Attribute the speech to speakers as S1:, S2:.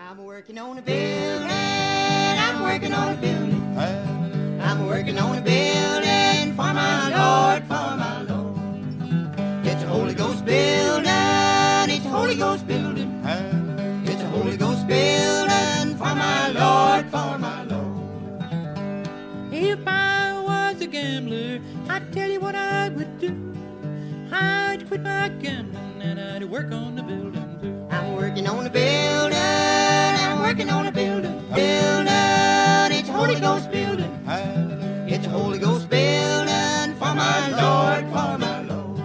S1: I'm working on a building. I'm working on a building. I'm working on a building for my Lord, for my Lord. It's a Holy Ghost building. It's a Holy Ghost building. It's a Holy Ghost building for my Lord, for my Lord.
S2: If I was a gambler, I'd tell you what I would do. I'd quit my gambling and I'd work on the building too.
S1: I'm working on a building. Building. It's Holy Ghost building. It's Holy Ghost building for my Lord, for my Lord.